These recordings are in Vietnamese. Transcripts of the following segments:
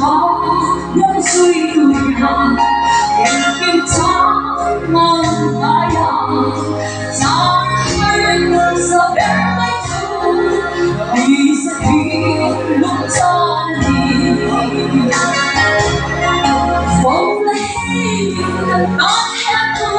đó nhân suy tùy hằng em kim tháng mong ai à tháng mấy người giờ em mấy thứ đi sẽ khi lúc tan đi won't let you not have to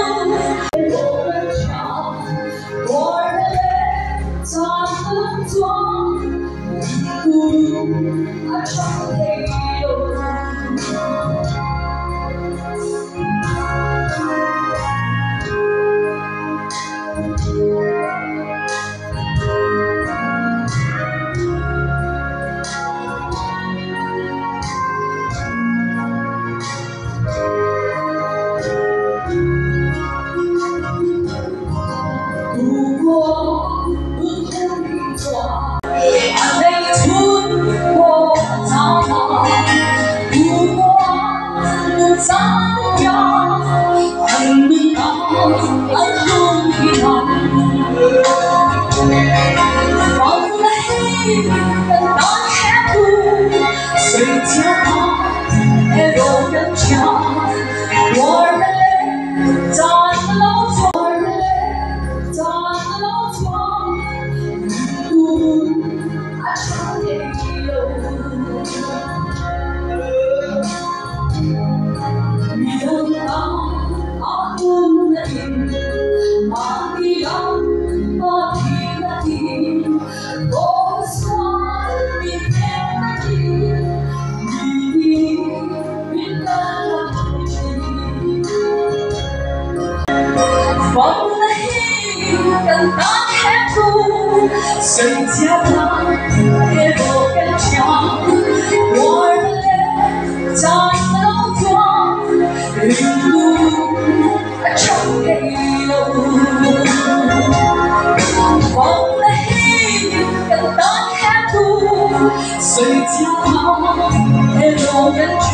đón khẽ thu dành cho 圣家堂也不敢想，我的长老庄，礼物就给有，忘了黑跟大开土，圣家堂也不敢想。